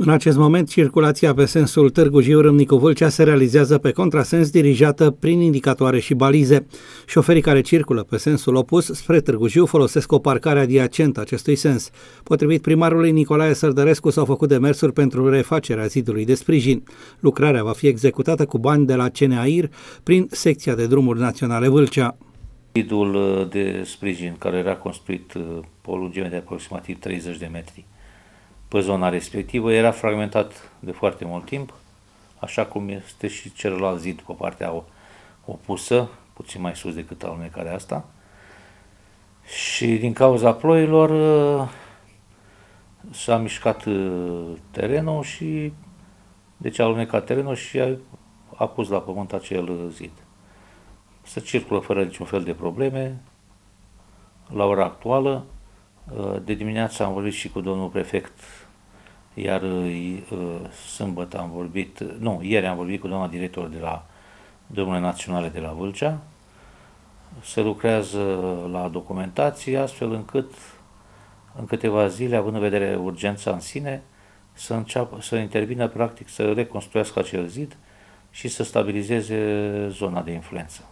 În acest moment, circulația pe sensul Târgu Jiu Râmnicu Vâlcea se realizează pe contrasens dirijată prin indicatoare și balize. Șoferii care circulă pe sensul opus spre Târgu Jiu folosesc o parcare adiacentă acestui sens. Potrivit primarului Nicolae Sărdărescu s-au făcut demersuri pentru refacerea zidului de sprijin. Lucrarea va fi executată cu bani de la CNAIR prin secția de drumuri naționale Vâlcea. Zidul uh, de sprijin care era construit uh, pe o lungime de aproximativ 30 de metri pe zona respectivă era fragmentat de foarte mult timp, așa cum este și celălalt zid pe partea opusă, puțin mai sus decât alunecarea asta. Și din cauza ploilor uh, s-a mișcat uh, terenul și deci a alunecat terenul și a, a pus la pământ acel zid. Se circulă fără niciun fel de probleme. La ora actuală, uh, de dimineață am vorbit și cu domnul prefect iar uh, sâmbătă am vorbit, nu, ieri am vorbit cu doamna director de la Drumurile Naționale de la Vâlcea. Se lucrează la documentație astfel încât în câteva zile, având în vedere urgența în sine, să, înceapă, să intervină practic, să reconstruiască acel zid și să stabilizeze zona de influență.